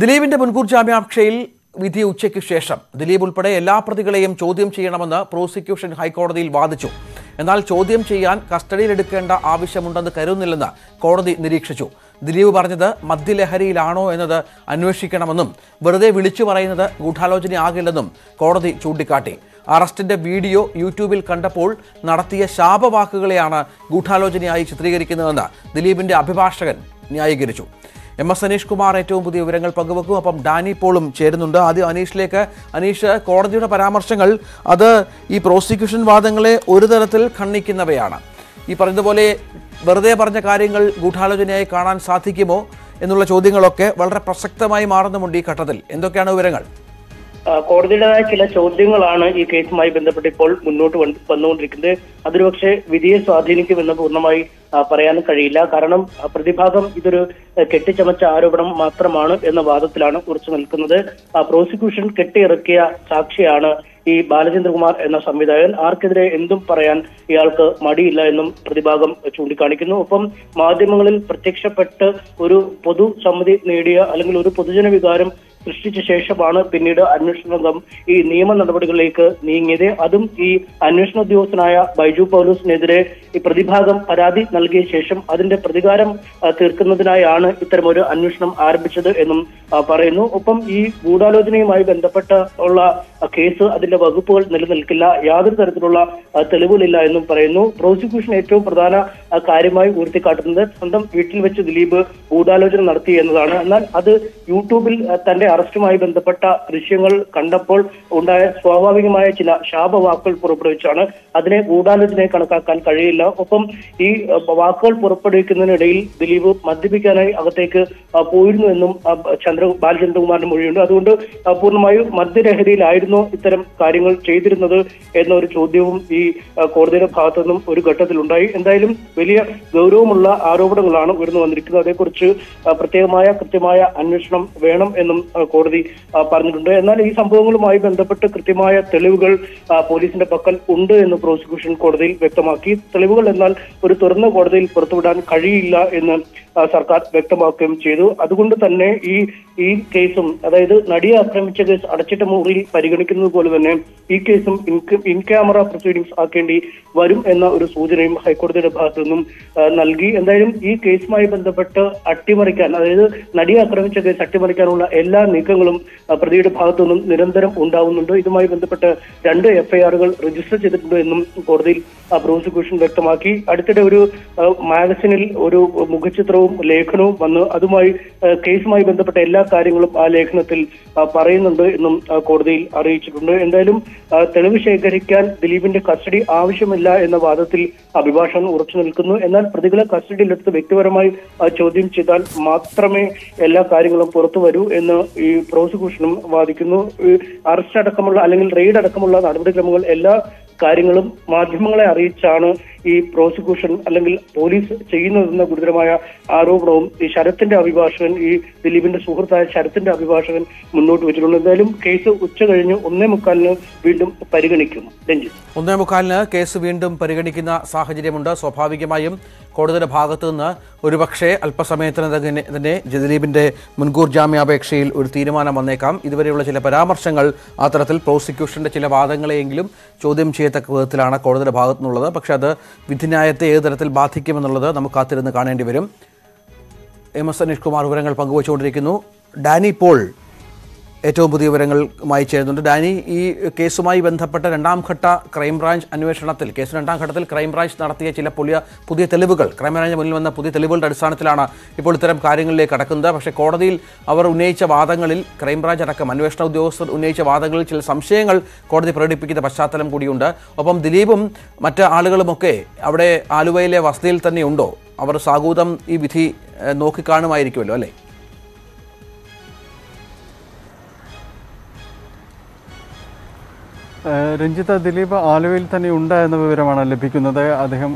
ദിലീപിന്റെ മുൻകൂർ ജാമ്യാപേക്ഷയിൽ വിധി ഉച്ചയ്ക്ക് ശേഷം ദിലീപ് ഉൾപ്പെടെ എല്ലാ പ്രതികളെയും ചോദ്യം ചെയ്യണമെന്ന് പ്രോസിക്യൂഷൻ ഹൈക്കോടതിയിൽ വാദിച്ചു. എന്നാൽ ചോദ്യം ചെയ്യാൻ കസ്റ്റഡിയിലെടുക്കേണ്ട ആവശ്യമുണ്ടെന്ന് കരുതുന്നില്ലെന്ന് കോടതി നിരീക്ഷിച്ചു. ദിലീപ് പറഞ്ഞത് മദ്യലഹരിയിലാണോ എന്നത് അന്വേഷിക്കണമെന്നും വെറുതെ വിളിച്ചു പറയുന്നത് ഗൂഢാലോചനയാകില്ലെന്നും കോടതി ചൂണ്ടിക്കാട്ടി. അറസ്റ്റിന്റെ വീഡിയോ യൂട്യൂബിൽ കണ്ടപ്പോൾ നടത്തിയ ശാപവാക്കുകളെയാണ് ഗൂഢാലോചനയായി ചിത്രീകരിക്കുന്നതെന്ന് ദിലീപിന്റെ അഭിഭാഷകൻ ന്യായീകരിച്ചു. എം എസ് അനീഷ് കുമാർ ഏറ്റവും പുതിയ വിവരങ്ങൾ പങ്കുവെക്കും. അപ്പം ഡാനി പോളും ചേരുന്നുണ്ട്. ആദ്യം അനീഷിലേക്ക്. അനീഷ് കോടതിയുടെ പരാമർശങ്ങൾ. അത് ഈ പ്രോസിക്യൂഷൻ വാദങ്ങളെ ഒരു തരത്തിൽ ഖണ്ഡിക്കുന്നവയാണ്. ഈ പറഞ്ഞതുപോലെ വെറുതെ പറഞ്ഞ കാര്യങ്ങൾ ഗൂഢാലോചനയായി കാണാൻ സാധിക്കുമോ എന്നുള്ള ചോദ്യങ്ങളൊക്കെ വളരെ പ്രസക്തമായി മാറുന്നുമുണ്ട് ഈ ഘട്ടത്തിൽ. എന്തൊക്കെയാണ് വിവരങ്ങൾ? കോടതിയുടേതായ ചില ചോദ്യങ്ങളാണ് ഈ കേസുമായി ബന്ധപ്പെട്ട് ഇപ്പോൾ മുന്നോട്ട് വന്ന് വന്നുകൊണ്ടിരിക്കുന്നത്. അതൊരുപക്ഷെ വിധിയെ സ്വാധീനിക്കുമെന്ന് പൂർണമായി പറയാനും കഴിയില്ല. കാരണം പ്രതിഭാഗം ഇതൊരു കെട്ടിച്ചമച്ച ആരോപണം മാത്രമാണ് എന്ന വാദത്തിലാണ് ഉറച്ചു നിൽക്കുന്നത്. പ്രോസിക്യൂഷൻ കെട്ടിയിറക്കിയ സാക്ഷിയാണ് ഈ ബാലചന്ദ്രകുമാർ എന്ന സംവിധായകൻ. ആർക്കെതിരെ എന്തും പറയാൻ ഇയാൾക്ക് മടിയില്ല എന്നും പ്രതിഭാഗം ചൂണ്ടിക്കാണിക്കുന്നു. ഒപ്പം മാധ്യമങ്ങളിൽ പ്രത്യക്ഷപ്പെട്ട് ഒരു പൊതുസമ്മതി നേടിയ അല്ലെങ്കിൽ ഒരു പൊതുജന വികാരം സൃഷ്ടിച്ച ശേഷമാണ് പിന്നീട് അന്വേഷണ സംഘം ഈ നിയമ നടപടികളിലേക്ക് നീങ്ങിയത്. അതും ഈ അന്വേഷണ ഉദ്യോഗസ്ഥനായ ബൈജു പൗലൂസിനെതിരെ ഈ പ്രതിഭാഗം പരാതി നൽകിയ ശേഷം അതിന്റെ പ്രതികാരം തീർക്കുന്നതിനായാണ് ഇത്തരമൊരു അന്വേഷണം ആരംഭിച്ചത് എന്നും പറയുന്നു. ഒപ്പം ഈ ഗൂഢാലോചനയുമായി ബന്ധപ്പെട്ട ഉള്ള കേസ് അതിന്റെ വകുപ്പുകൾ നിലനിൽക്കില്ല. യാതൊരു തരത്തിലുള്ള തെളിവുകളില്ല എന്നും പറയുന്നു. പ്രോസിക്യൂഷൻ ഏറ്റവും പ്രധാന കാര്യമായി ഉയർത്തിക്കാട്ടുന്നത് സ്വന്തം വീട്ടിൽ വെച്ച് ദിലീപ് ഗൂഢാലോചന നടത്തി എന്നതാണ്. എന്നാൽ അത് യൂട്യൂബിൽ തന്റെ അറസ്റ്റുമായി ബന്ധപ്പെട്ട ദൃശ്യങ്ങൾ കണ്ടപ്പോൾ ഉണ്ടായ സ്വാഭാവികമായ ചില ശാപവാക്കുകൾ പുറപ്പെടുവിച്ചാണ്. അതിനെ ഗൂഢാലോചനയെ കണക്കാക്കാൻ കഴിയില്ല. ഒപ്പം ഈ വാക്കുകൾ പുറപ്പെടുവിക്കുന്നതിനിടയിൽ ദിലീപ് മദ്യപിക്കാനായി അകത്തേക്ക് പോയിരുന്നു എന്നും ചന്ദ്ര ബാലചന്ദ്രകുമാറിന്റെ മൊഴിയുണ്ട്. അതുകൊണ്ട് പൂർണമായും മദ്യലഹരിയിലായിരുന്നോ ഇത്തരം കാര്യങ്ങൾ ചെയ്തിരുന്നത് എന്നൊരു ചോദ്യവും ഈ കോടതിയുടെ ഭാഗത്തു നിന്നും ഒരു ഘട്ടത്തിലുണ്ടായി. എന്തായാലും വലിയ ഗൗരവമുള്ള ആരോപണങ്ങളാണ് ഉയർന്നു വന്നിരിക്കുന്നത്. അതേക്കുറിച്ച് പ്രത്യേകമായ കൃത്യമായ അന്വേഷണം വേണം എന്നും കോടതി പറഞ്ഞിട്ടുണ്ട്. എന്നാൽ ഈ സംഭവങ്ങളുമായി ബന്ധപ്പെട്ട് കൃത്യമായ തെളിവുകൾ പോലീസിന്റെ പക്കൽ ഉണ്ട് എന്ന് പ്രോസിക്യൂഷൻ കോടതിയിൽ വ്യക്തമാക്കി. തെളിവുകൾ എന്നാൽ ഒരു തുറന്ന കോടതിയിൽ പുറത്തുവിടാൻ കഴിയില്ല എന്ന് സർക്കാർ വ്യക്തമാക്കുകയും ചെയ്തു. അതുകൊണ്ട് തന്നെ ഈ ഈ കേസും അതായത് നടിയെ ആക്രമിച്ച കേസ് അടച്ചിട്ട മുറിയിൽ പരിഗണിക്കുന്നത് പോലെ തന്നെ ഈ കേസും ഇൻ- ഇൻ ക്യാമറ പ്രൊസീഡിംഗ്സ് ആക്കേണ്ടി വരും എന്ന ഒരു സൂചനയും ഹൈക്കോടതിയുടെ ഭാഗത്തു നിന്നും നൽകി. എന്തായാലും ഈ കേസുമായി ബന്ധപ്പെട്ട് അട്ടിമറിക്കാൻ അതായത് നടിയെ ആക്രമിച്ച കേസ് അട്ടിമറിക്കാനുള്ള എല്ലാ നീക്കങ്ങളും പ്രതിയുടെ ഭാഗത്തുനിന്നും നിരന്തരം ഉണ്ടാവുന്നുണ്ട്. ഇതുമായി ബന്ധപ്പെട്ട് രണ്ട് എഫ്ഐആറുകൾ രജിസ്റ്റർ ചെയ്തിട്ടുണ്ട് എന്നും കോടതിയിൽ പ്രോസിക്യൂഷൻ വ്യക്തമാക്കി. അടുത്തിടെ ഒരു മാഗസിനിൽ ഒരു മുഖചിത്രവും ലേഖനവും വന്ന് അതുമായി കേസുമായി ബന്ധപ്പെട്ട എല്ലാ കാര്യങ്ങളും ആ ലേഖനത്തിൽ പറയുന്നുണ്ട് എന്നും കോടതിയിൽ അറിയിച്ചിട്ടുണ്ട്. എന്തായാലും തെളിവ് ശേഖരിക്കാൻ ദിലീപിന്റെ കസ്റ്റഡി ആവശ്യമില്ല എന്ന വാദത്തിൽ അഭിഭാഷകൻ ഉറച്ചു നിൽക്കുന്നു. എന്നാൽ പ്രതികളെ കസ്റ്റഡിയിലെടുത്ത് വ്യക്തിപരമായി ചോദ്യം ചെയ്താൽ മാത്രമേ എല്ലാ കാര്യങ്ങളും പുറത്തു വരൂ എന്ന് ഈ പ്രോസിക്യൂഷനും വാദിക്കുന്നു. അറസ്റ്റ് അടക്കമുള്ള അല്ലെങ്കിൽ റെയ്ഡ് അടക്കമുള്ള നടപടിക്രമങ്ങൾ എല്ലാ കാര്യങ്ങളും മാധ്യമങ്ങളെ അറിയിച്ചാണ് ഈ പ്രോസിക്യൂഷൻ അല്ലെങ്കിൽ പോലീസ് ചെയ്യുന്നതെന്ന ഗുരുതരമായ ആരോപണവും ഈ ശരത്തിന്റെ അഭിഭാഷകൻ ഈ ദിലീപിന്റെ സുഹൃത്തായ ശരത്തിന്റെ അഭിഭാഷകൻ മുന്നോട്ട് വെച്ചിട്ടുണ്ട്. എന്തായാലും കേസ് ഉച്ച കഴിഞ്ഞ് ഒന്നേ മുക്കാലിന് വീണ്ടും പരിഗണിക്കും. രഞ്ജിത്ത്. ഒന്നേ മുക്കാലിന് കേസ് വീണ്ടും പരിഗണിക്കുന്ന സാഹചര്യമുണ്ട്. സ്വാഭാവികമായും കോടതിയുടെ ഭാഗത്തു നിന്ന് ഒരുപക്ഷെ അല്പസമയത്തിന് തന്നെ ജദിലീപിന്റെ ദിലീപിന്റെ മുൻകൂർ ജാമ്യാപേക്ഷയിൽ ഒരു തീരുമാനം വന്നേക്കാം. ഇതുവരെയുള്ള ചില പരാമർശങ്ങൾ അത്തരത്തിൽ പ്രോസിക്യൂഷന്റെ ചില വാദങ്ങളെയെങ്കിലും ചോദ്യം ചെയ്യത്തക്ക വിധത്തിലാണ് കോടതിയുടെ ഭാഗത്തു നിന്നുള്ളത് പക്ഷേ അത് വിധിന്യായത്തെ ഏത് തരത്തിൽ ബാധിക്കുമെന്നുള്ളത് നമുക്ക് കാത്തിരുന്ന് കാണേണ്ടി വരും. എം എസ് അനീഷ് കുമാർ വിവരങ്ങൾ പങ്കുവച്ചുകൊണ്ടിരിക്കുന്നു. ഡാനി പോൾ ഏറ്റവും പുതിയ വിവരങ്ങളുമായി ചേരുന്നുണ്ട്. ഡാനി ഈ കേസുമായി ബന്ധപ്പെട്ട രണ്ടാം ഘട്ട ക്രൈംബ്രാഞ്ച് അന്വേഷണത്തിൽ കേസ് രണ്ടാം ഘട്ടത്തിൽ ക്രൈംബ്രാഞ്ച് നടത്തിയ ചില പുതിയ പുതിയ തെളിവുകൾ ക്രൈംബ്രാഞ്ച് മുന്നിൽ വന്ന പുതിയ തെളിവുകളുടെ അടിസ്ഥാനത്തിലാണ് ഇപ്പോൾ ഇത്തരം കാര്യങ്ങളിലേക്ക് കടക്കുന്നത്. പക്ഷേ കോടതിയിൽ അവർ ഉന്നയിച്ച വാദങ്ങളിൽ ക്രൈംബ്രാഞ്ച് അടക്കം അന്വേഷണ ഉദ്യോഗസ്ഥർ ഉന്നയിച്ച വാദങ്ങളിൽ ചില സംശയങ്ങൾ കോടതി പ്രകടിപ്പിക്കുന്ന പശ്ചാത്തലം കൂടിയുണ്ട്. ഒപ്പം ദിലീപും മറ്റ് ആളുകളുമൊക്കെ അവിടെ ആലുവയിലെ വസതിയിൽ തന്നെയുണ്ടോ അവർ സാഗൂതം ഈ വിധി നോക്കിക്കാണുമായിരിക്കുമല്ലോ അല്ലേ? രഞ്ജിത്ത് ദിലീപ് ആലുവയിൽ തന്നെ ഉണ്ട് എന്ന വിവരമാണ് ലഭിക്കുന്നത്. അദ്ദേഹം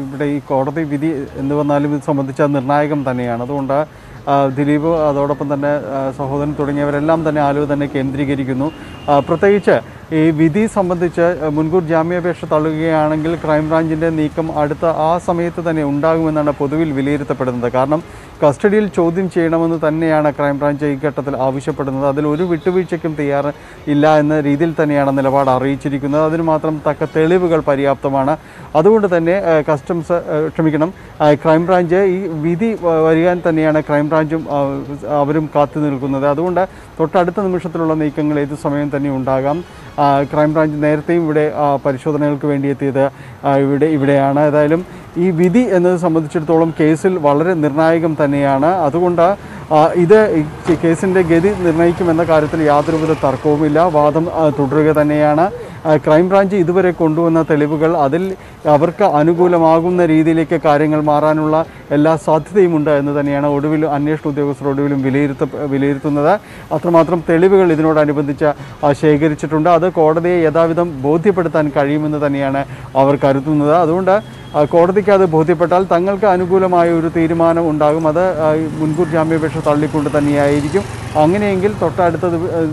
ഇവിടെ ഈ കോടതി വിധി എന്ന് വന്നാലും ഇത് സംബന്ധിച്ച നിർണായകം തന്നെയാണ്. അതുകൊണ്ട് ദിലീപ് അതോടൊപ്പം തന്നെ സഹോദരൻ തുടങ്ങിയവരെല്ലാം തന്നെ ആലുവ തന്നെ കേന്ദ്രീകരിക്കുന്നു. പ്രത്യേകിച്ച് ഈ വിധി സംബന്ധിച്ച് മുൻകൂർ ജാമ്യാപേക്ഷ തള്ളുകയാണെങ്കിൽ ക്രൈംബ്രാഞ്ചിന്റെ നീക്കം അടുത്ത ആ സമയത്ത് തന്നെ ഉണ്ടാകുമെന്നാണ് പൊതുവിൽ വിലയിരുത്തപ്പെടുന്നത്. കാരണം കസ്റ്റഡിയിൽ ചോദ്യം ചെയ്യണമെന്ന് തന്നെയാണ് ക്രൈംബ്രാഞ്ച് ഈ ഘട്ടത്തിൽ ആവശ്യപ്പെടുന്നത്. അതിൽ ഒരു വിട്ടുവീഴ്ചയ്ക്കും തയ്യാറ് ഇല്ല എന്ന രീതിയിൽ തന്നെയാണ് നിലപാട് അറിയിച്ചിരിക്കുന്നത്. അതിന് മാത്രം തക്ക തെളിവുകൾ പര്യാപ്തമാണ്. അതുകൊണ്ട് തന്നെ കസ്റ്റംസ് ക്ഷമിക്കണം ക്രൈംബ്രാഞ്ച് ഈ വിധി വരികാൻ തന്നെയാണ് ക്രൈംബ്രാഞ്ചും അവരും കാത്തു നിൽക്കുന്നത്. അതുകൊണ്ട് തൊട്ടടുത്ത നിമിഷത്തിലുള്ള നീക്കങ്ങൾ ഏത് സമയം തന്നെ ഉണ്ടാകാം. ക്രൈംബ്രാഞ്ച് നേരത്തെയും ഇവിടെ പരിശോധനകൾക്ക് വേണ്ടി എത്തിയത് ഇവിടെ ഇവിടെയാണ്. ഏതായാലും ഈ വിധി എന്നത് സംബന്ധിച്ചിടത്തോളം കേസിൽ വളരെ നിർണായകം തന്നെയാണ്. അതുകൊണ്ട് ഇത് കേസിന്റെ ഗതി നിർണയിക്കുമെന്ന കാര്യത്തിൽ യാതൊരുവിധ തർക്കവുമില്ല. വാദം തുടരുക തന്നെയാണ്. ക്രൈംബ്രാഞ്ച് ഇതുവരെ കൊണ്ടുവന്ന തെളിവുകൾ അതിൽ അവർക്ക് അനുകൂലമാകുന്ന രീതിയിലേക്ക് കാര്യങ്ങൾ മാറാനുള്ള എല്ലാ സാധ്യതയുമുണ്ട് എന്ന് തന്നെയാണ് ഒടുവിൽ അന്വേഷണ ഉദ്യോഗസ്ഥർ ഒടുവിലും വിലയിരുത്ത വിലയിരുത്തുന്നത്. അത്രമാത്രം തെളിവുകൾ ഇതിനോടനുബന്ധിച്ച് ശേഖരിച്ചിട്ടുണ്ട്. അത് കോടതിയെ യഥാവിധം ബോധ്യപ്പെടുത്താൻ കഴിയുമെന്ന് തന്നെയാണ് അവർ കരുതുന്നത്. അതുകൊണ്ട് കോടതിക്ക് അത് ബോധ്യപ്പെട്ടാൽ തങ്ങൾക്ക് അനുകൂലമായ ഒരു തീരുമാനം ഉണ്ടാകും. അത് മുൻകൂർ ജാമ്യാപേക്ഷ തള്ളിക്കൊണ്ട് തന്നെയായിരിക്കും. അങ്ങനെയെങ്കിൽ തൊട്ടടുത്ത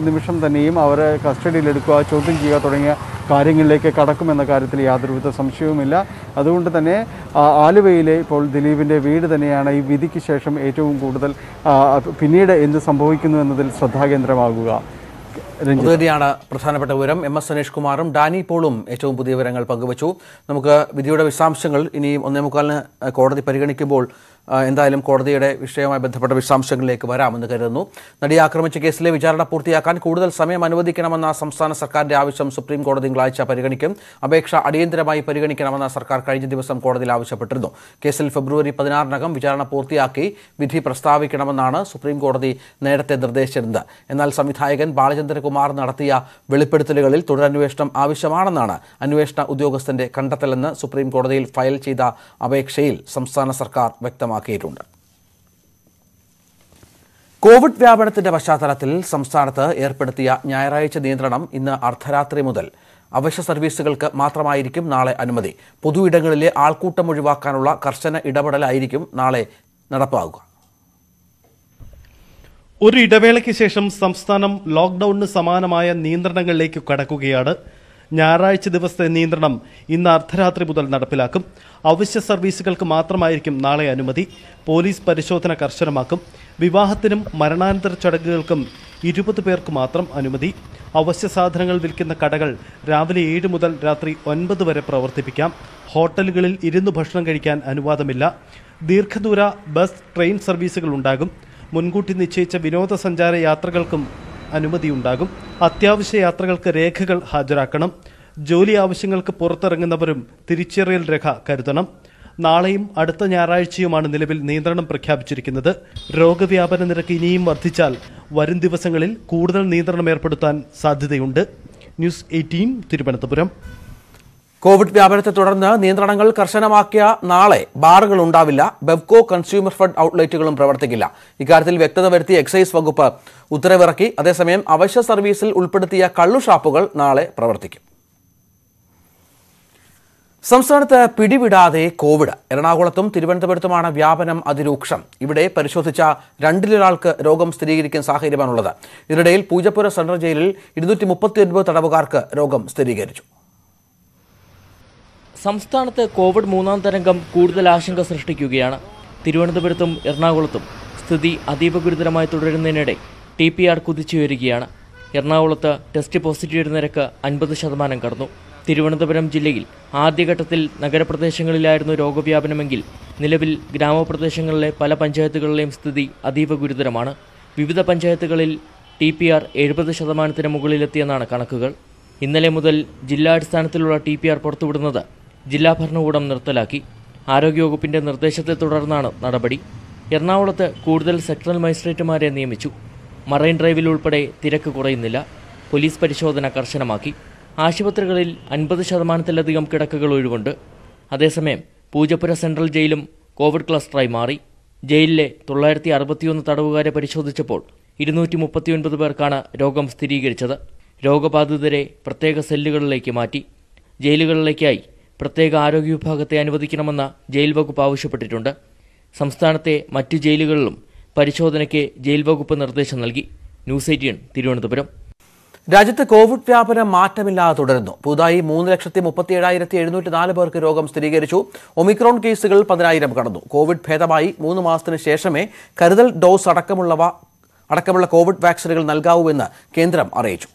നിമിഷം തന്നെയും അവരെ കസ്റ്റഡിയിലെടുക്കുക ചോദ്യം ചെയ്യുക തുടങ്ങിയ കാര്യങ്ങളിലേക്ക് കടക്കുമെന്ന കാര്യത്തിൽ യാതൊരുവിധ സംശയവുമില്ല. അതുകൊണ്ട് തന്നെ ആലുവയിലെ ഇപ്പോൾ ദിലീപിന്റെ വീട് തന്നെയാണ് ഈ വിധിക്ക് ശേഷം ഏറ്റവും കൂടുതൽ പിന്നീട് എന്ത് സംഭവിക്കുന്നു എന്നതിൽ ശ്രദ്ധാകേന്ദ്രമാകുക. അതുതന്നെയാണ് പ്രധാനപ്പെട്ട വിവരം. എം എസ് സുനേഷ് കുമാറും ഡാനി പോളും ഏറ്റവും പുതിയ വിവരങ്ങൾ പങ്കുവച്ചു. നമുക്ക് വിധിയുടെ വിശദാംശങ്ങൾ ഇനിയും ഒന്നേ മുക്കാലിന് കോടതി പരിഗണിക്കുമ്പോൾ എന്തായാലും കോടതിയുടെ വിഷയവുമായി ബന്ധപ്പെട്ട വിശദാംശങ്ങളിലേക്ക് വരാമെന്ന് കരുതുന്നു. നടിയെ ആക്രമിച്ച കേസിലെ വിചാരണ പൂർത്തിയാക്കാൻ കൂടുതൽ സമയം അനുവദിക്കണമെന്ന സംസ്ഥാന സർക്കാരിന്റെ ആവശ്യം സുപ്രീം കോടതി തിങ്കളാഴ്ച പരിഗണിക്കും. അപേക്ഷ അടിയന്തരമായി പരിഗണിക്കണമെന്ന സർക്കാർ കഴിഞ്ഞ ദിവസം കോടതിയിൽ ആവശ്യപ്പെട്ടിരുന്നു. കേസിൽ ഫെബ്രുവരി പതിനാറിനകം വിചാരണ പൂർത്തിയാക്കി വിധി പ്രസ്താവിക്കണമെന്നാണ് സുപ്രീം കോടതി നേരത്തെ നിർദ്ദേശിച്ചിരുന്നത്. എന്നാൽ സംവിധായകൻ ബാലചന്ദ്രകുമാർ നടത്തിയ വെളിപ്പെടുത്തലുകളിൽ തുടരന്വേഷണം ആവശ്യമാണെന്നാണ് അന്വേഷണ ഉദ്യോഗസ്ഥന്റെ കണ്ടെത്തലെന്ന് സുപ്രീം കോടതിയിൽ ഫയൽ ചെയ്ത അപേക്ഷയിൽ സംസ്ഥാന സർക്കാർ വ്യക്തമാക്കിയിട്ടുണ്ട്. കോവിഡ് വ്യാപനത്തിന്റെ പശ്ചാത്തലത്തിൽ സംസ്ഥാനത്ത് ഏർപ്പെടുത്തിയ ഞായറാഴ്ച നിയന്ത്രണം ഇന്ന് അർദ്ധരാത്രി മുതൽ. അവശ്യ സർവീസുകൾക്ക് മാത്രമായിരിക്കും നാളെ അനുമതി. പൊതു ഇടങ്ങളിലെ ആൾക്കൂട്ടം ഒഴിവാക്കാനുള്ള കർശന ഇടപെടലായിരിക്കും നാളെ നടപ്പാകുക. ഒരു ഇടവേളയ്ക്ക് ശേഷം സംസ്ഥാനം ലോക്ഡൌണിന് സമാനമായ നിയന്ത്രണങ്ങളിലേക്ക് കടക്കുകയാണ് ഞായറാഴ്ച ദിവസത്തെ നിയന്ത്രണം ഇന്ന് അർദ്ധരാത്രി മുതൽ നടപ്പിലാക്കും. അവശ്യ സർവീസുകൾക്ക് മാത്രമായിരിക്കും നാളെ അനുമതി. പോലീസ് പരിശോധന കർശനമാക്കും. വിവാഹത്തിനും മരണാനന്തര ചടങ്ങുകൾക്കും ഇരുപത് പേർക്ക് മാത്രം അനുമതി. അവശ്യ സാധനങ്ങൾ വിൽക്കുന്ന കടകൾ രാവിലെ ഏഴ് മുതൽ രാത്രി ഒൻപത് വരെ പ്രവർത്തിപ്പിക്കാം. ഹോട്ടലുകളിൽ ഇരുന്ന് ഭക്ഷണം കഴിക്കാൻ അനുവാദമില്ല. ദീർഘദൂര ബസ് ട്രെയിൻ സർവീസുകൾ ഉണ്ടാകും. മുൻകൂട്ടി നിശ്ചയിച്ച വിനോദസഞ്ചാര യാത്രകൾക്കും അനുമതിയുണ്ടാകും. അത്യാവശ്യ യാത്രകൾക്ക് രേഖകൾ ഹാജരാക്കണം. ജോലി ആവശ്യങ്ങൾക്ക് പുറത്തിറങ്ങുന്നവരും തിരിച്ചറിയൽ രേഖ കരുതണം. നാളെയും അടുത്ത ഞായറാഴ്ചയുമാണ് നിലവിൽ നിയന്ത്രണം പ്രഖ്യാപിച്ചിരിക്കുന്നത്. രോഗവ്യാപന നിരക്ക് ഇനിയും വർദ്ധിച്ചാൽ വരും ദിവസങ്ങളിൽ കൂടുതൽ നിയന്ത്രണം ഏർപ്പെടുത്താൻ സാധ്യതയുണ്ട്. News eighteen Thiruvananthapuram. കോവിഡ് വ്യാപനത്തെ തുടർന്ന് നിയന്ത്രണങ്ങൾ കർശനമാക്കിയ നാളെ ബാറുകൾ ഉണ്ടാവില്ല. ബെവ്കോ കൺസ്യൂമർ ഫെഡ് ഔട്ട്ലെറ്റുകളും പ്രവർത്തിക്കില്ല. ഇക്കാര്യത്തിൽ വ്യക്തത വരുത്തിയ എക്സൈസ് വകുപ്പ് ഉത്തരവിറക്കി. അതേസമയം അവശ്യ സർവീസിൽ ഉൾപ്പെടുത്തിയ കള്ളു ഷാപ്പുകൾ നാളെ പ്രവർത്തിക്കും. സംസ്ഥാനത്ത് പിടിവിടാതെ കോവിഡ്. എറണാകുളത്തും തിരുവനന്തപുരത്തുമാണ് വ്യാപനം അതിരൂക്ഷം. ഇവിടെ പരിശോധിച്ച രണ്ടിലൊരാൾക്ക് രോഗം സ്ഥിരീകരിക്കുന്ന സാഹചര്യമാണുള്ളത്. ഇതിനിടയിൽ പൂജപ്പുര സെൻട്രൽ ജയിലിൽ ഇരുന്നൂറ്റി തടവുകാർക്ക് രോഗം സ്ഥിരീകരിച്ചു. സംസ്ഥാനത്ത് കോവിഡ് മൂന്നാം തരംഗം കൂടുതൽ ആശങ്ക സൃഷ്ടിക്കുകയാണ്. തിരുവനന്തപുരത്തും എറണാകുളത്തും സ്ഥിതി അതീവ ഗുരുതരമായി തുടരുന്നതിനിടെ ടി പി ആർ കുതിച്ചുയരുകയാണ് എറണാകുളത്ത് ടെസ്റ്റ് പോസിറ്റീവ് നിരക്ക് അൻപത് ശതമാനം കടന്നു. തിരുവനന്തപുരം ജില്ലയിൽ ആദ്യഘട്ടത്തിൽ നഗരപ്രദേശങ്ങളിലായിരുന്നു രോഗവ്യാപനമെങ്കിൽ നിലവിൽ ഗ്രാമപ്രദേശങ്ങളിലെ പല പഞ്ചായത്തുകളിലെയും സ്ഥിതി അതീവ ഗുരുതരമാണ്. വിവിധ പഞ്ചായത്തുകളിൽ ടി പി ആർ എഴുപത് ശതമാനത്തിന് മുകളിലെത്തിയെന്നാണ് കണക്കുകൾ. ഇന്നലെ മുതൽ ജില്ലാടിസ്ഥാനത്തിലുള്ള ടി പി ആർ പുറത്തുവിടുന്നത് ജില്ലാ ഭരണകൂടം നിർത്തലാക്കി. ആരോഗ്യവകുപ്പിന്റെ നിർദ്ദേശത്തെ തുടർന്നാണ് നടപടി. എറണാകുളത്ത് കൂടുതൽ സെക്ടറൽ മജിസ്ട്രേറ്റുമാരെ നിയമിച്ചു. മറൈൻ ഡ്രൈവിൽ ഉൾപ്പെടെ തിരക്ക് കുറയുന്നില്ല. പോലീസ് പരിശോധന കർശനമാക്കി. ആശുപത്രികളിൽ അൻപത് ശതമാനത്തിലധികം കിടക്കകൾ ഒഴിവുണ്ട്. അതേസമയം പൂജപ്പുര സെൻട്രൽ ജയിലും കോവിഡ് ക്ലസ്റ്ററായി മാറി. ജയിലിലെ തൊള്ളായിരത്തി അറുപത്തിയൊന്ന് തടവുകാരെ പരിശോധിച്ചപ്പോൾ ഇരുന്നൂറ്റി മുപ്പത്തിയൊൻപത് പേർക്കാണ് രോഗം സ്ഥിരീകരിച്ചത്. രോഗബാധിതരെ പ്രത്യേക സെല്ലുകളിലേക്ക് മാറ്റി. ജയിലുകളിലേക്കായി പ്രത്യേക ആരോഗ്യ വിഭാഗത്തെ അനുവദിക്കണമെന്ന് ജയിൽ വകുപ്പ് ആവശ്യപ്പെട്ടിട്ടുണ്ട്. സംസ്ഥാനത്തെ മറ്റു ജയിലുകളിലും പരിശോധനയ്ക്ക് ജയിൽ വകുപ്പ് നിർദ്ദേശം നൽകി. News eighteen Thiruvananthapuram. രാജ്യത്ത് കോവിഡ് വ്യാപനം മാറ്റമില്ലാതെ തുടരുന്നു. പുതുതായി മൂന്ന് ലക്ഷത്തി മുപ്പത്തി ഏഴായിരത്തി എഴുന്നൂറ്റി നാല് പേർക്ക് രോഗം സ്ഥിരീകരിച്ചു. ഒമിക്രോൺ കേസുകൾ പതിനായിരം കടന്നു. കോവിഡ് ഭേദമായി മൂന്ന് മാസത്തിന് ശേഷമേ കരുതൽ ഡോസ് അടക്കമുള്ളവ അടക്കമുള്ള കോവിഡ് വാക്സിനുകൾ നൽകാവൂ എന്ന് കേന്ദ്രം അറിയിച്ചു.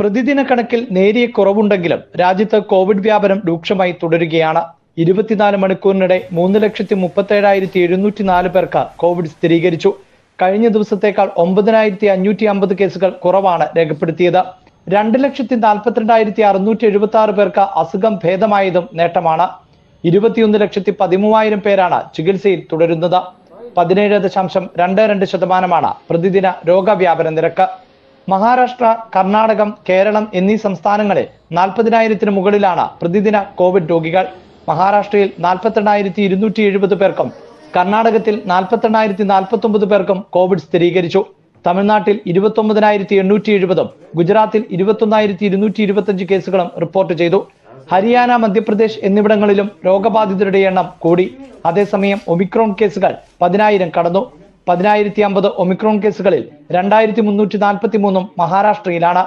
പ്രതിദിന കണക്കിൽ നേരിയ കുറവുണ്ടെങ്കിലും രാജ്യത്ത് കോവിഡ് വ്യാപനം രൂക്ഷമായി തുടരുകയാണ്. ഇരുപത്തിനാല് മണിക്കൂറിനിടെ മൂന്ന് ലക്ഷത്തി മുപ്പത്തേഴായിരത്തി എഴുന്നൂറ്റി നാല് പേർക്ക് കോവിഡ് സ്ഥിരീകരിച്ചു. കഴിഞ്ഞ ദിവസത്തേക്കാൾ ഒമ്പതിനായിരത്തി അഞ്ഞൂറ്റി അമ്പത് കേസുകൾ കുറവാണ് രേഖപ്പെടുത്തിയത്. രണ്ട് ലക്ഷത്തി നാൽപ്പത്തിരണ്ടായിരത്തി അറുന്നൂറ്റി എഴുപത്തി ആറ് പേർക്ക് അസുഖം ഭേദമായതും നേട്ടമാണ്. ഇരുപത്തിയൊന്ന് ലക്ഷത്തി പതിമൂവായിരം പേരാണ് ചികിത്സയിൽ തുടരുന്നത്. പതിനേഴ് ദശാംശം രണ്ട് രണ്ട് ശതമാനമാണ് പ്രതിദിന രോഗവ്യാപന നിരക്ക്. മഹാരാഷ്ട്ര കർണാടകം കേരളം എന്നീ സംസ്ഥാനങ്ങളിൽ നാൽപ്പതിനായിരത്തിന് മുകളിലാണ് പ്രതിദിന കോവിഡ് രോഗികൾ. മഹാരാഷ്ട്രയിൽ നാൽപ്പത്തെണ്ണായിരത്തി ഇരുന്നൂറ്റി എഴുപത് പേർക്കും കർണാടകത്തിൽ നാൽപ്പത്തെണ്ണായിരത്തി നാൽപ്പത്തി ഒമ്പത് പേർക്കും കോവിഡ് സ്ഥിരീകരിച്ചു. തമിഴ്നാട്ടിൽ ഇരുപത്തൊമ്പതിനായിരത്തി എണ്ണൂറ്റി എഴുപതും ഗുജറാത്തിൽ ഇരുപത്തൊന്നായിരത്തി ഇരുന്നൂറ്റി ഇരുപത്തഞ്ച് കേസുകളും റിപ്പോർട്ട് ചെയ്തു. ഹരിയാന മധ്യപ്രദേശ് എന്നിവിടങ്ങളിലും രോഗബാധിതരുടെ എണ്ണം കൂടി. അതേസമയം ഒമിക്രോൺ കേസുകൾ പതിനായിരം കടന്നു. പതിനായിരത്തി അമ്പത് ഒമിക്രോൺ കേസുകളിൽ രണ്ടായിരത്തി മുന്നൂറ്റി നാൽപ്പത്തി മൂന്നും മഹാരാഷ്ട്രയിലാണ്.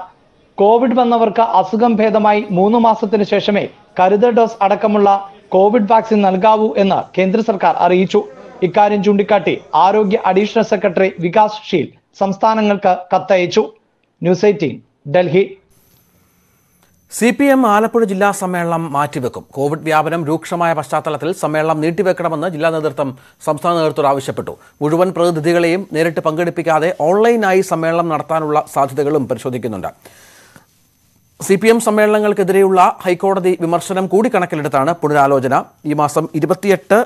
കോവിഡ് വന്നവർക്ക് അസുഖം ഭേദമായി മൂന്ന് മാസത്തിന് ശേഷമേ കരുതൽ ഡോസ് അടക്കമുള്ള കോവിഡ് വാക്സിൻ നൽകാവൂ എന്ന് കേന്ദ്ര സർക്കാർ അറിയിച്ചു. ഇക്കാര്യം ചൂണ്ടിക്കാട്ടി ആരോഗ്യ അഡീഷണൽ സെക്രട്ടറി വികാസ് ഷീൽ സംസ്ഥാനങ്ങൾക്ക് കത്തയച്ചു. News eighteen Delhi. C P M Alappuzha ജില്ലാ സമ്മേളനം മാറ്റിവെക്കും. കോവിഡ് വ്യാപനം രൂക്ഷമായ പശ്ചാത്തലത്തിൽ സമ്മേളനം നീട്ടിവെക്കണമെന്ന് ജില്ലാ നേതൃത്വം സംസ്ഥാന നേതൃത്വം ആവശ്യപ്പെട്ടു. മുഴുവൻ പ്രതിനിധികളെയും നേരിട്ട് പങ്കെടുപ്പിക്കാതെ ഓൺലൈനായി സമ്മേളനം നടത്താനുള്ള സാധ്യതകളും പരിശോധിക്കുന്നുണ്ട്. സി പി എം സമ്മേളനങ്ങൾക്കെതിരെയുള്ള ഹൈക്കോടതി വിമർശനം കൂടി കണക്കിലെടുത്താണ് പുനരാലോചന. ഈ മാസം ഇരുപത്തിയെട്ട്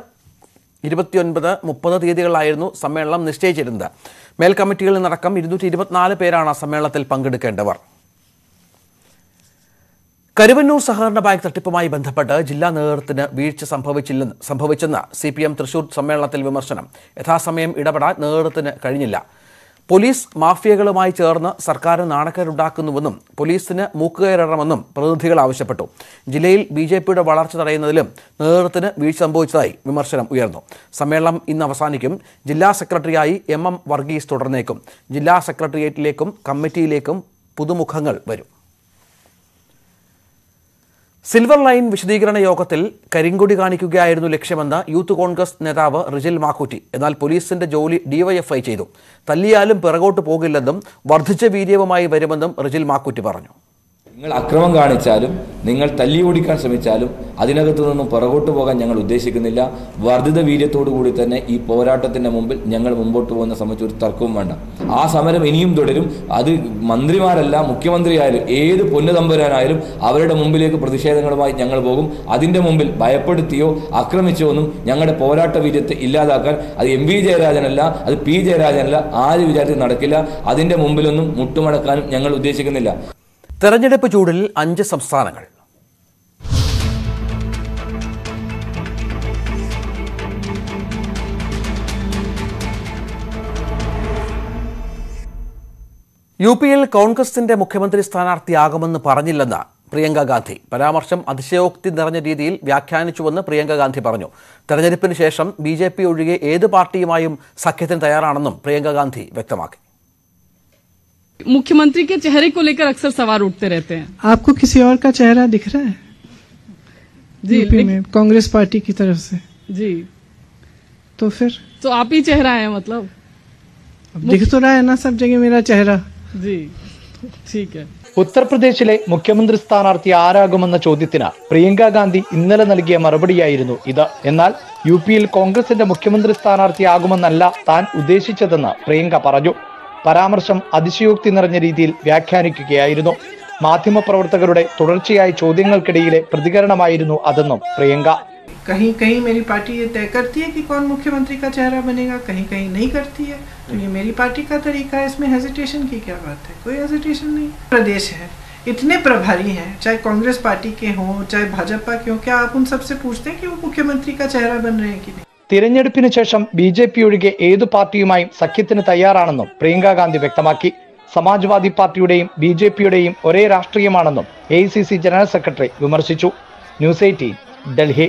ഇരുപത്തിയൊൻപത് മുപ്പത് തീയതികളിലായിരുന്നു സമ്മേളനം നിശ്ചയിച്ചിരുന്നത്. മേൽ കമ്മിറ്റികളിൽ നിന്നടക്കം ഇരുന്നൂറ്റി ഇരുപത്തിനാല് പേരാണ് സമ്മേളനത്തിൽ പങ്കെടുക്കേണ്ടവർ. കരുവന്നൂർ സഹകരണ ബാങ്ക് തട്ടിപ്പുമായി ബന്ധപ്പെട്ട് ജില്ലാ നേതൃത്വത്തിന് വീഴ്ച സംഭവിച്ചില്ലെന്ന് സംഭവിച്ചെന്ന് സി പി എം തൃശൂർ സമ്മേളനത്തിൽ വിമർശനം. യഥാസമയം ഇടപെടാൻ നേതൃത്വത്തിന് കഴിഞ്ഞില്ല. പോലീസ് മാഫിയകളുമായി ചേർന്ന് സർക്കാർ നാണക്കേടുണ്ടാക്കുന്നുവെന്നും പോലീസിന് മൂക്കുകയറണമെന്നും പ്രതിനിധികൾ ആവശ്യപ്പെട്ടു. ജില്ലയിൽ ബി ജെ പിയുടെ വളർച്ച തടയുന്നതിലും നേതൃത്വത്തിന് വീഴ്ച സംഭവിച്ചതായി വിമർശനം ഉയർന്നു. സമ്മേളനം ഇന്ന് അവസാനിക്കും. ജില്ലാ സെക്രട്ടറിയായി എം എം വർഗീസ് തുടർന്നേക്കും. ജില്ലാ സെക്രട്ടേറിയറ്റിലേക്കും കമ്മിറ്റിയിലേക്കും പുതുമുഖങ്ങൾ വരും. സിൽവർ ലൈൻ വിശദീകരണ യോഗത്തിൽ കരിങ്കൊടി കാണിക്കുകയായിരുന്നു ലക്ഷ്യമെന്ന് യൂത്ത് കോൺഗ്രസ് നേതാവ് റിജിൽ മാക്കൂറ്റി. എന്നാൽ പോലീസിന്റെ ജോലി ഡിവൈഎഫ്ഐ ചെയ്തു. തല്ലിയാലും പിറകോട്ട് പോകില്ലെന്നും വർദ്ധിച്ച വീര്യവുമായി വരുമെന്നും റിജിൽ മാക്കൂറ്റി പറഞ്ഞു. നിങ്ങൾ അക്രമം കാണിച്ചാലും നിങ്ങൾ തല്ലി ഓടിക്കാൻ ശ്രമിച്ചാലും അതിനകത്തു നിന്നും പുറകോട്ട് പോകാൻ ഞങ്ങൾ ഉദ്ദേശിക്കുന്നില്ല. വർദ്ധിത വീര്യത്തോടു കൂടി തന്നെ ഈ പോരാട്ടത്തിന്റെ മുമ്പിൽ ഞങ്ങൾ മുമ്പോട്ട് പോകുന്ന സംബന്ധിച്ച് ഒരു തർക്കവും വേണ്ട. ആ സമരം ഇനിയും തുടരും. അത് മന്ത്രിമാരല്ല മുഖ്യമന്ത്രിയായാലും ഏത് പൊന്നുതമ്പുരാനായാലും അവരുടെ മുമ്പിലേക്ക് പ്രതിഷേധങ്ങളുമായി ഞങ്ങൾ പോകും. അതിന്റെ മുമ്പിൽ ഭയപ്പെടുത്തിയോ ആക്രമിച്ചോ ഒന്നും ഞങ്ങളുടെ പോരാട്ട വീര്യത്തെ ഇല്ലാതാക്കാൻ അത് എം വി ജയരാജനല്ല അത് പി ജയരാജനല്ല ആര് വിചാരിച്ച് നടക്കില്ല. അതിന്റെ മുമ്പിലൊന്നും മുട്ടുമടക്കാനും ഞങ്ങൾ ഉദ്ദേശിക്കുന്നില്ല. തെരഞ്ഞെടുപ്പ് ചൂടിൽ അഞ്ച് സംസ്ഥാനങ്ങൾ. യു പിയിൽ കോൺഗ്രസിന്റെ മുഖ്യമന്ത്രി സ്ഥാനാർത്ഥിയാകുമെന്ന് പറഞ്ഞില്ലെന്ന് പ്രിയങ്ക ഗാന്ധി. പരാമർശം അതിശയോക്തി നിറഞ്ഞ രീതിയിൽ വ്യാഖ്യാനിച്ചുവെന്ന് പ്രിയങ്ക ഗാന്ധി പറഞ്ഞു. തെരഞ്ഞെടുപ്പിന് ശേഷം ബി ജെ പി ഒഴികെ ഏത് പാർട്ടിയുമായും സഖ്യത്തിന് തയ്യാറാണെന്നും പ്രിയങ്ക ഗാന്ധി വ്യക്തമാക്കി. मुख्यमंत्री के चेहरे को लेकर अक्सर सवाल उठते रहते हैं आपको किसी और का चेहरा दिख रहा है जी यूपी में कांग्रेस पार्टी की तरफ से जी तो फिर तो आप ही चेहरा है मतलब अब दिख तो रहा है ना सब जगह मेरा चेहरा जी ठीक है ഉത്തർപ്രദേശിലെ മുഖ്യമന്ത്രി സ്ഥാനാർത്ഥി ആരാകുമെന്ന ചോദ്യത്തിന് പ്രിയങ്ക ഗാന്ധി ഇന്നലെ നൽകിയ മറുപടിയായിരുന്നു ഇത് എന്നാൽ യു പിയിൽ കോൺഗ്രസിന്റെ മുഖ്യമന്ത്രി സ്ഥാനാർത്ഥിയാകുമെന്നല്ല താൻ ഉദ്ദേശിച്ചതെന്ന് പ്രിയങ്ക പറഞ്ഞു പരാമർശം അതിശയോക്തി നിറഞ്ഞ രീതിയിൽ വ്യാഖ്യാനിക്കുകയായിരുന്നു മാധ്യമപ്രവർത്തകരുടെ തുടർച്ചയായ ചോദ്യങ്ങൾക്കിടയിലെ പ്രതികരണമായിരുന്നു അതെന്നും പ്രിയങ്ക कहीं कहीं मेरी पार्टी ये तय करती है कि कौन मुख्यमंत्री का चेहरा बनेगा कहीं कहीं नहीं करती है तो ये मेरी पार्टी का तरीका है इसमें हेजिटेशन की क्या बात है कोई हेजिटेशन नहीं प्रदेश है इतने प्रभारी हैं चाहे कांग्रेस पार्टी के हों चाहे भाजपा के हों क्या आप उन सबसे पूछते हैं कि वो मुख्यमंत्री का चेहरा बन रहे हैं कि नहीं തിരഞ്ഞെടുപ്പിന് ശേഷം ബി ജെ പി ഒഴികെ ഏതു പാർട്ടിയുമായും സഖ്യത്തിന് തയ്യാറാണെന്നും പ്രിയങ്ക ഗാന്ധി വ്യക്തമാക്കി. സമാജ്വാദി പാർട്ടിയുടെയും ബി ജെ പിയുടെയും ഒരേ രാഷ്ട്രീയമാണെന്നും എ ജനറൽ സെക്രട്ടറി വിമർശിച്ചു. News eighteen Delhi.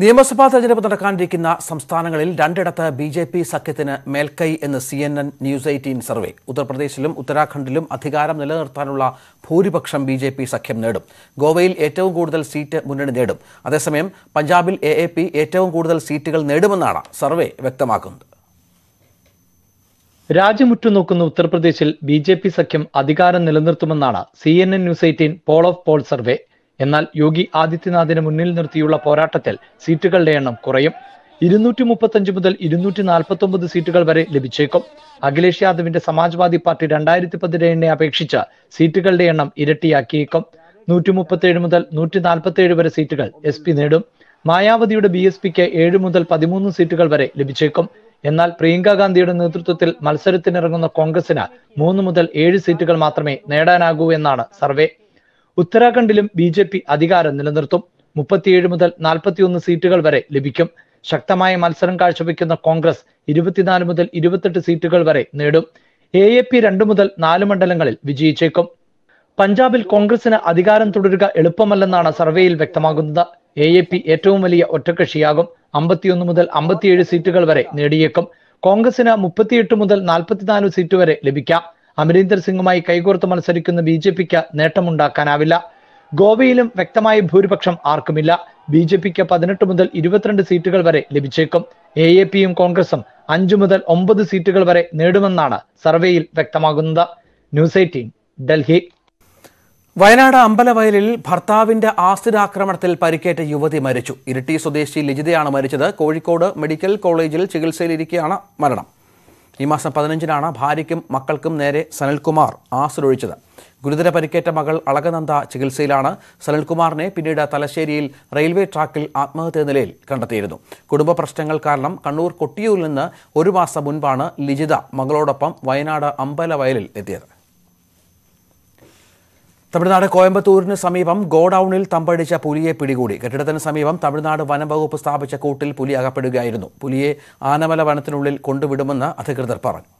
നിയമസഭാ തെരഞ്ഞെടുപ്പ് നടക്കാനിരിക്കുന്ന സംസ്ഥാനങ്ങളിൽ രണ്ടിടത്ത് ബി ജെ പി സഖ്യത്തിന് മേൽക്കൈ എന്ന് C N N News eighteen survey. ഉത്തർപ്രദേശിലും ഉത്തരാഖണ്ഡിലും അധികാരം നിലനിർത്താനുള്ള ഭൂരിപക്ഷം ബി ജെ പി സഖ്യം നേടും. ഗോവയിൽ ഏറ്റവും കൂടുതൽ സീറ്റ് മുന്നണി നേടും. അതേസമയം പഞ്ചാബിൽ എ എ പി ഏറ്റവും കൂടുതൽ സീറ്റുകൾ നേടുമെന്നാണ് സർവേ വ്യക്തമാക്കുന്നത്. രാജ്യമുറ്റുനോക്കുന്ന ഉത്തർപ്രദേശിൽ ബി ജെ പി സഖ്യം അധികാരം നിലനിർത്തുമെന്നാണ് C N N News eighteen poll of poll survey. എന്നാൽ യോഗി ആദിത്യനാഥിനെ മുന്നിൽ നിർത്തിയുള്ള പോരാട്ടത്തിൽ സീറ്റുകളുടെ എണ്ണം കുറയും. ഇരുന്നൂറ്റി മുപ്പത്തഞ്ച് മുതൽ ഇരുന്നൂറ്റി നാൽപ്പത്തി ഒമ്പത് സീറ്റുകൾ വരെ ലഭിച്ചേക്കും. അഖിലേഷ് യാദവിന്റെ സമാജ്വാദി പാർട്ടി രണ്ടായിരത്തി പതിനേഴിനെ അപേക്ഷിച്ച് സീറ്റുകളുടെ എണ്ണം ഇരട്ടിയാക്കിയേക്കും. നൂറ്റി മുപ്പത്തേഴ് മുതൽ നൂറ്റി നാൽപ്പത്തേഴ് വരെ സീറ്റുകൾ എസ് പി നേടും. മായാവതിയുടെ ബി എസ് പിക്ക് ഏഴ് മുതൽ പതിമൂന്ന് സീറ്റുകൾ വരെ ലഭിച്ചേക്കും. എന്നാൽ പ്രിയങ്ക ഗാന്ധിയുടെ നേതൃത്വത്തിൽ മത്സരത്തിനിറങ്ങുന്ന കോൺഗ്രസിന് മൂന്ന് മുതൽ ഏഴ് സീറ്റുകൾ മാത്രമേ നേടാനാകൂ എന്നാണ് സർവേ. ഉത്തരാഖണ്ഡിലും ബി ജെ പി അധികാരം നിലനിർത്തും. മുപ്പത്തിയേഴ് മുതൽ നാൽപ്പത്തിയൊന്ന് സീറ്റുകൾ വരെ ലഭിക്കും. ശക്തമായ മത്സരം കാഴ്ചവെക്കുന്ന കോൺഗ്രസ് ഇരുപത്തിനാല് മുതൽ ഇരുപത്തെട്ട് സീറ്റുകൾ വരെ നേടും. എ എ പി രണ്ട് മുതൽ നാല് മണ്ഡലങ്ങളിൽ വിജയിച്ചേക്കും. പഞ്ചാബിൽ കോൺഗ്രസിന് അധികാരം തുടരുക എളുപ്പമല്ലെന്നാണ് സർവേയിൽ വ്യക്തമാകുന്നത്. എ എ പി ഏറ്റവും വലിയ ഒറ്റക്കക്ഷിയാകും അമ്പത്തിയൊന്ന് മുതൽ അമ്പത്തിയേഴ് സീറ്റുകൾ വരെ നേടിയേക്കും. കോൺഗ്രസിന് മുപ്പത്തിയെട്ട് മുതൽ നാൽപ്പത്തിനാല് സീറ്റ് വരെ ലഭിക്കാം. അമരീന്ദർ സിംഗുമായി കൈകോർത്ത് മത്സരിക്കുന്ന ബി ജെ പിക്ക് നേട്ടമുണ്ടാക്കാനാവില്ല. ഗോവയിലും വ്യക്തമായ ഭൂരിപക്ഷം ആർക്കുമില്ല. ബി ജെ പിക്ക് പതിനെട്ട് മുതൽ ഇരുപത്തിരണ്ട് സീറ്റുകൾ വരെ ലഭിച്ചേക്കും. എ എ പിയും കോൺഗ്രസും അഞ്ചു മുതൽ ഒമ്പത് സീറ്റുകൾ വരെ നേടുമെന്നാണ് സർവേയിൽ വ്യക്തമാകുന്നത്. News eighteen Delhi. വയനാട് അമ്പലവയലിൽ ഭർത്താവിന്റെ ആസിഡാക്രമണത്തിൽ പരിക്കേറ്റ യുവതി മരിച്ചു. ഇരിട്ടി സ്വദേശി ലിജിതയാണ് മരിച്ചത്. കോഴിക്കോട് മെഡിക്കൽ കോളേജിൽ ചികിത്സയിലിരിക്കെയാണ് മരണം. ഈ മാസം പതിനഞ്ചിനാണ് ഭാര്യയ്ക്കും മക്കൾക്കും നേരെ സനൽകുമാർ ആസിഡ് ഒഴിച്ചത് ഗുരുതര പരിക്കേറ്റ മകൾ അളകനന്ദ ചികിത്സയിലാണ് സനൽകുമാറിനെ പിന്നീട് തലശ്ശേരിയിൽ റെയിൽവേ ട്രാക്കിൽ ആത്മഹത്യ നിലയിൽ കണ്ടെത്തിയിരുന്നു. കുടുംബ പ്രശ്നങ്ങൾ കാരണം കണ്ണൂർ കൊട്ടിയൂരിൽ നിന്ന് ഒരു മാസം മുൻപാണ് ലിജിത മകളോടൊപ്പം വയനാട് അമ്പലവയലിൽ എത്തിയത്. തമിഴ്നാട് കോയമ്പത്തൂരിന് സമീപം ഗോഡൌണിൽ തമ്പടിച്ച പുലിയെ പിടികൂടി. കെട്ടിടത്തിന് സമീപം തമിഴ്നാട് വനം വകുപ്പ് സ്ഥാപിച്ച കൂട്ടിൽ പുലി അകപ്പെടുകയായിരുന്നു. പുലിയെ ആനമല വനത്തിനുള്ളിൽ കൊണ്ടുവിടുമെന്ന് അധികൃതർ പറഞ്ഞു.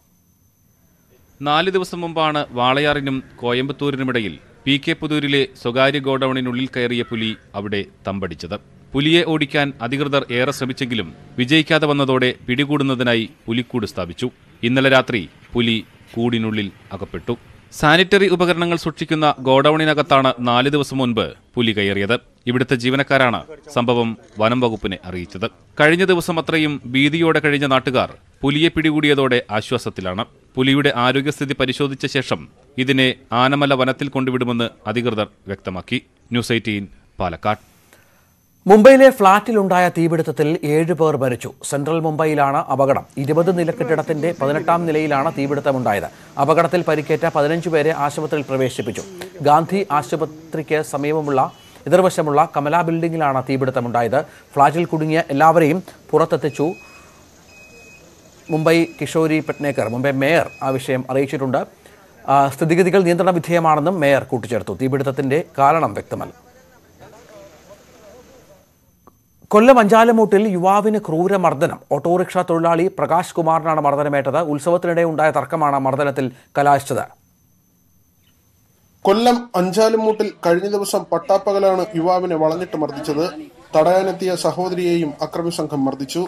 നാല് ദിവസം മുമ്പാണ് വാളയാറിനും കോയമ്പത്തൂരിനുമിടയിൽ പി കെ പുതൂരിലെ സ്വകാര്യ ഗോഡൌണിനുള്ളിൽ കയറിയ പുലി അവിടെ തമ്പടിച്ചത്. പുലിയെ ഓടിക്കാൻ അധികൃതർ ഏറെ ശ്രമിച്ചെങ്കിലും വിജയിക്കാതെ വന്നതോടെ പിടികൂടുന്നതിനായി പുലിക്കൂട് സ്ഥാപിച്ചു. ഇന്നലെ രാത്രി പുലി കൂടിനുള്ളിൽ അകപ്പെട്ടു. സാനിറ്ററി ഉപകരണങ്ങൾ സൂക്ഷിക്കുന്ന ഗോഡൌണിനകത്താണ് നാല് ദിവസം മുൻപ് പുലി കയറിയത്. ഇവിടുത്തെ ജീവനക്കാരാണ് സംഭവം വനം വകുപ്പിനെ അറിയിച്ചത്. കഴിഞ്ഞ ദിവസം അത്രയും ഭീതിയോടെ കഴിഞ്ഞ നാട്ടുകാർ പുലിയെ പിടികൂടിയതോടെ ആശ്വാസത്തിലാണ്. പുലിയുടെ ആരോഗ്യസ്ഥിതി പരിശോധിച്ച ശേഷം ഇതിനെ ആനമല വനത്തിൽ കൊണ്ടുവിടുമെന്ന് അധികൃതർ വ്യക്തമാക്കി. News eighteen Palakkad. മുംബൈയിലെ ഫ്ളാറ്റിലുണ്ടായ തീപിടുത്തത്തിൽ ഏഴ് പേർ മരിച്ചു. സെൻട്രൽ മുംബൈയിലാണ് അപകടം. ഇരുപത് നില കെട്ടിടത്തിന്റെ പതിനെട്ടാം നിലയിലാണ് തീപിടുത്തമുണ്ടായത്. അപകടത്തിൽ പരിക്കേറ്റ പതിനഞ്ച് പേരെ ആശുപത്രിയിൽ പ്രവേശിപ്പിച്ചു. ഗാന്ധി ആശുപത്രിക്ക് സമീപമുള്ള എതിർവശമുള്ള കമല ബിൽഡിംഗിലാണ് തീപിടുത്തമുണ്ടായത്. ഫ്ളാറ്റിൽ കുടുങ്ങിയ എല്ലാവരെയും പുറത്തെത്തിച്ചു മുംബൈ കിഷോരി പട്നേക്കർ. മുംബൈ മേയർ ആ വിഷയം അറിയിച്ചിട്ടുണ്ട്. സ്ഥിതിഗതികൾ നിയന്ത്രണ വിധേയമാണെന്നും മേയർ കൂട്ടിച്ചേർത്തു. തീപിടുത്തത്തിന്റെ കാരണം വ്യക്തമല്ല. കൊല്ലം അഞ്ചാലമൂട്ടിൽ യുവാവിന് ക്രൂരമർദ്ദനം. ഓട്ടോറിക്ഷ തൊഴിലാളി പ്രകാശ് കുമാറിനാണ് മർദ്ദനമേറ്റത്. ഉത്സവത്തിനിടെ ഉണ്ടായ തർക്കമാണ് മർദ്ദനത്തിൽ കലാശിച്ചത്. കൊല്ലം അഞ്ചാലുമൂട്ടിൽ കഴിഞ്ഞ ദിവസം പട്ടാപ്പകലാണ് യുവാവിനെ വളഞ്ഞിട്ട് മർദ്ദിച്ചത്. തടയാനെത്തിയ സഹോദരിയെയും അക്രമി സംഘം മർദ്ദിച്ചു.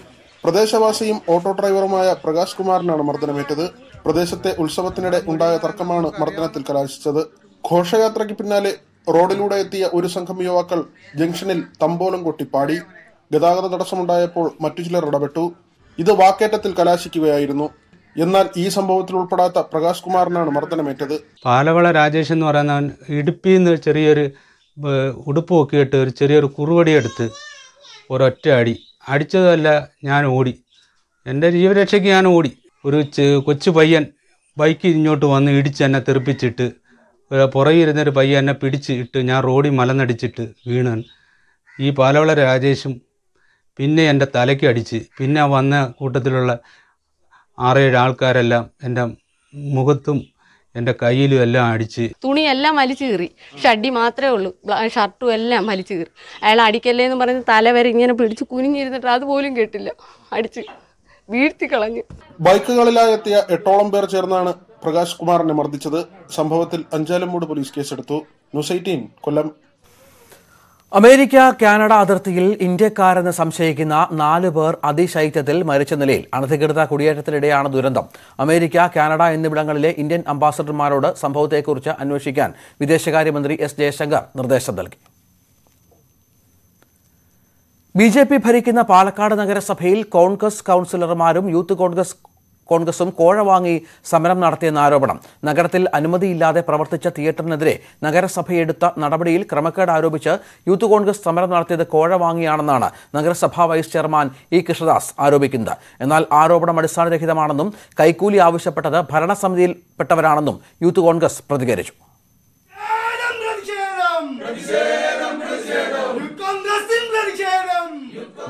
പ്രദേശവാസിയും ഓട്ടോ ഡ്രൈവറുമായ പ്രകാശ് കുമാറിനാണ് മർദ്ദനമേറ്റത്. പ്രദേശത്തെ ഉത്സവത്തിനിടെ ഉണ്ടായ തർക്കമാണ് മർദ്ദനത്തിൽ കലാശിച്ചത്. ഘോഷയാത്രയ്ക്ക് പിന്നാലെ റോഡിലൂടെ എത്തിയ ഒരു സംഘം യുവാക്കൾ ജംഗ്ഷനിൽ തമ്പോലം കൊട്ടി പാടി ഗതാഗത തടസ്സമുണ്ടായപ്പോൾ മറ്റു ചിലർ ഇടപെട്ടു. ഇത് വാക്കേറ്റത്തിൽ കലാശിക്കുകയായിരുന്നു. എന്നാൽ ഈ സംഭവത്തിൽ ഉൾപ്പെടാത്ത പ്രകാശ് കുമാറിനാണ് മർദ്ദനമേറ്റത്. പാലവള രാജേഷ് എന്ന് പറയുന്നവൻ ഇടുപ്പിൽ നിന്ന് ചെറിയൊരു ഉടുപ്പ് പൊക്കിയിട്ട് ഒരു ചെറിയൊരു കുറുവടി എടുത്ത് ഒരൊറ്റ അടി. അടിച്ചതല്ല ഞാൻ ഓടി. എന്റെ ജീവരക്ഷയ്ക്ക് ഞാൻ ഓടി. ഒരു കൊച്ചു പയ്യൻ ബൈക്ക് ഇങ്ങോട്ട് വന്ന് ഇടിച്ച് എന്നെ തെറിപ്പിച്ചിട്ട് പുറകിരുന്നൊരു പയ്യൻ എന്നെ പിടിച്ച് ഇട്ട് ഞാൻ റോഡിൽ മലനടിച്ചിട്ട് വീണൻ ഈ പാലവള രാജേഷും പിന്നെ എന്റെ തലയ്ക്ക് അടിച്ച്. പിന്നെ വന്ന കൂട്ടത്തിലുള്ള ആറേഴ് ആൾക്കാരെല്ലാം എന്റെ മുഖത്തും എന്റെ കയ്യിലും എല്ലാം അടിച്ച്. തുണിയെല്ലാം വലിച്ചു കീറി. ഷഡ്ഡി മാത്രമേ ഉള്ളൂ. ഷർട്ടും എല്ലാം വലിച്ചു കീറി. അയാൾ അടിക്കല്ലേ എന്ന് പറഞ്ഞ് തല വരെ ഇങ്ങനെ പിടിച്ച് കുനിഞ്ഞിരുന്നിട്ട് അതുപോലും കേട്ടില്ല. അടിച്ച് വീഴ്ത്തി കളഞ്ഞു. ബൈക്കുകളിലായി എത്തിയ എട്ടോളം പേർ ചേർന്നാണ് പ്രകാശ് കുമാറിനെ മർദ്ദിച്ചത്. സംഭവത്തിൽ അഞ്ചാലമ്മൂട് പോലീസ് കേസെടുത്തു. News eighteen Kollam. America Canada അതിർത്തിയിൽ ഇന്ത്യക്കാരെന്ന് സംശയിക്കുന്ന നാല് പേർ അതിശൈത്യത്തിൽ മരിച്ച നിലയിൽ അനധികൃത കുടിയേറ്റത്തിനിടെയാണ് ദുരന്തം. അമേരിക്ക കാനഡ എന്നിവിടങ്ങളിലെ ഇന്ത്യൻ അംബാസഡർമാരോട് സംഭവത്തെക്കുറിച്ച് അന്വേഷിക്കാൻ വിദേശകാര്യമന്ത്രി എസ് ജയശങ്കർ നിർദ്ദേശം നൽകി. ബി ജെ പി ഭരിക്കുന്ന പാലക്കാട് നഗരസഭയിൽ കോൺഗ്രസ് കൌൺസിലർമാരും യൂത്ത് കോൺഗ്രസ് കോൺഗ്രസും കോഴ വാങ്ങി സമരം നടത്തിയെന്ന ആരോപണം. നഗരത്തിൽ അനുമതിയില്ലാതെ പ്രവർത്തിച്ച തിയേറ്ററിനെതിരെ നഗരസഭയെടുത്ത നടപടിയിൽ ക്രമക്കേട് ആരോപിച്ച് യൂത്ത് കോൺഗ്രസ് സമരം നടത്തിയത് കോഴ വാങ്ങിയാണെന്നാണ് നഗരസഭാ വൈസ് ചെയർമാൻ ഇ കൃഷ്ണദാസ് ആരോപിക്കുന്നത്. എന്നാൽ ആരോപണം അടിസ്ഥാനരഹിതമാണെന്നും കൈക്കൂലി ആവശ്യപ്പെട്ടത് ഭരണസമിതിയിൽപ്പെട്ടവരാണെന്നും യൂത്ത് കോൺഗ്രസ് പ്രതികരിച്ചു.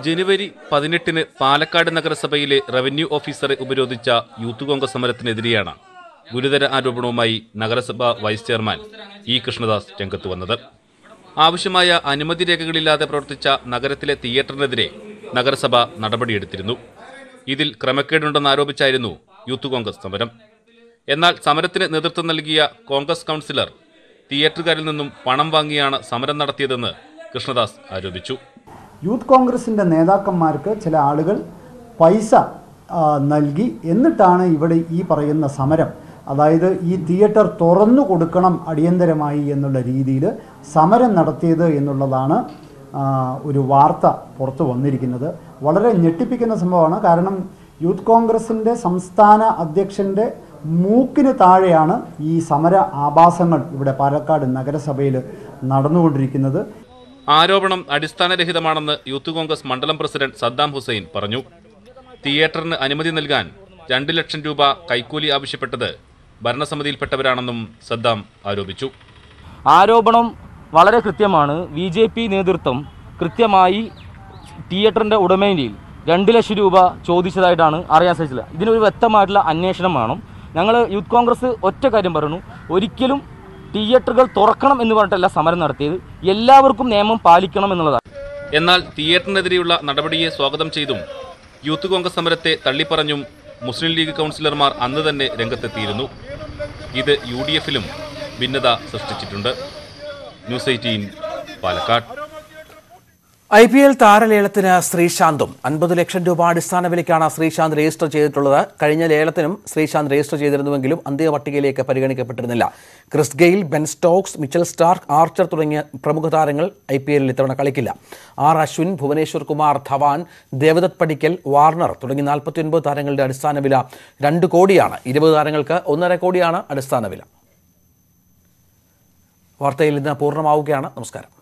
ജനുവരി പതിനെട്ടിന് പാലക്കാട് നഗരസഭയിലെ റവന്യൂ ഓഫീസറെ ഉപരോധിച്ച യൂത്ത് കോൺഗ്രസ് സമരത്തിനെതിരെയാണ് ഗുരുതര ആരോപണവുമായി നഗരസഭാ വൈസ് ചെയർമാൻ ഇ കൃഷ്ണദാസ് രംഗത്ത് വന്നത്. ആവശ്യമായ അനുമതി രേഖകളില്ലാതെ പ്രവർത്തിച്ച നഗരത്തിലെ തിയേറ്ററിനെതിരെ നഗരസഭ നടപടിയെടുത്തിരുന്നു. ഇതിൽ ക്രമക്കേടുണ്ടെന്ന് ആരോപിച്ചായിരുന്നു യൂത്ത് കോൺഗ്രസ് സമരം. എന്നാൽ സമരത്തിന് നേതൃത്വം നൽകിയ കോൺഗ്രസ് കൗൺസിലർ തിയേറ്ററുകാരിൽ നിന്നും പണം വാങ്ങിയാണ് സമരം നടത്തിയതെന്ന് കൃഷ്ണദാസ് ആരോപിച്ചു. യൂത്ത് കോൺഗ്രസിന്റെ നേതാക്കന്മാർക്ക് ചില ആളുകൾ പൈസ നൽകി എന്നിട്ടാണ് ഇവിടെ ഈ പറയുന്ന സമരം. അതായത് ഈ തിയേറ്റർ തുറന്നു കൊടുക്കണം അടിയന്തരമായി എന്നുള്ള രീതിയിൽ സമരം നടത്തിയത് എന്നുള്ളതാണ് ഒരു വാർത്ത പുറത്തു വന്നിരിക്കുന്നത്. വളരെ ഞെട്ടിപ്പിക്കുന്ന സംഭവമാണ്. കാരണം യൂത്ത് കോൺഗ്രസിന്റെ സംസ്ഥാന അധ്യക്ഷന്റെ മൂക്കിന് താഴെയാണ് ഈ സമര ആഭാസങ്ങൾ ഇവിടെ പാലക്കാട് നഗരസഭയിൽ നടന്നുകൊണ്ടിരിക്കുന്നത്. ആരോപണം അടിസ്ഥാനരഹിതമാണെന്ന് യൂത്ത് കോൺഗ്രസ് മണ്ഡലം പ്രസിഡന്റ് സദ്ദാം ഹുസൈൻ പറഞ്ഞു. തിയേറ്ററിന് അനുമതി നൽകാൻ രണ്ട് ലക്ഷം രൂപ കൈക്കൂലി ആവശ്യപ്പെട്ടത് ഭരണസമിതിയിൽപ്പെട്ടവരാണെന്നും സദ്ദാം ആരോപിച്ചു. ആരോപണം വളരെ കൃത്യമാണ്. ബി ജെ പി നേതൃത്വം കൃത്യമായി തിയേറ്ററിന്റെ ഉടമയിൽ രണ്ട് ലക്ഷം രൂപ ചോദിച്ചതായിട്ടാണ് അറിയാൻ സാധിച്ചത്. ഇതിനൊരു വ്യക്തമായിട്ടുള്ള അന്വേഷണം വേണം. ഞങ്ങൾ യൂത്ത് കോൺഗ്രസ് ഒറ്റ കാര്യം പറഞ്ഞു ഒരിക്കലും തിയേറ്ററുകൾ തുറക്കണം എന്ന് പറഞ്ഞിട്ടല്ല സമരം നടത്തിയത്. എല്ലാവർക്കും നിയമം പാലിക്കണം എന്നുള്ളതാണ്. എന്നാൽ തിയേറ്ററിനെതിരെയുള്ള നടപടിയെ സ്വാഗതം ചെയ്തും യൂത്ത് കോൺഗ്രസ് സമരത്തെ തള്ളിപ്പറഞ്ഞും മുസ്ലിം ലീഗ് കൗൺസിലർമാർ അന്ന് തന്നെ രംഗത്തെത്തിയിരുന്നു. ഇത് യു ഡി എഫിലും ഭിന്നത സൃഷ്ടിച്ചിട്ടുണ്ട്. News eighteen Palakkad. I P L താരലേലത്തിന് ശ്രീശാന്തും അൻപത് ലക്ഷം രൂപ അടിസ്ഥാന വിലയ്ക്കാണ് ശ്രീശാന്ത് രജിസ്റ്റർ ചെയ്തിട്ടുള്ളത്. കഴിഞ്ഞ ലേലത്തിനും ശ്രീശാന്ത് രജിസ്റ്റർ ചെയ്തിരുന്നുവെങ്കിലും അന്തിമ പട്ടികയിലേക്ക് പരിഗണിക്കപ്പെട്ടിരുന്നില്ല. Chris Gayle Ben Stokes Mitchell Starc Archer തുടങ്ങിയ പ്രമുഖ താരങ്ങൾ ഐ പി എല്ലിൽ ഇത്തവണ കളിക്കില്ല. ആർ അശ്വിൻ ഭുവനേശ്വർ കുമാർ ധവാൻ ദേവദത്ത് പടിക്കൽ വാർണർ തുടങ്ങി നാൽപ്പത്തിയൊൻപത് താരങ്ങളുടെ അടിസ്ഥാന വില രണ്ട് കോടിയാണ്. ഇരുപത് താരങ്ങൾക്ക് ഒന്നര കോടിയാണ് അടിസ്ഥാന വില. വാർത്തയിൽ ഇന്ന് പൂർണമാവുകയാണ്. നമസ്കാരം.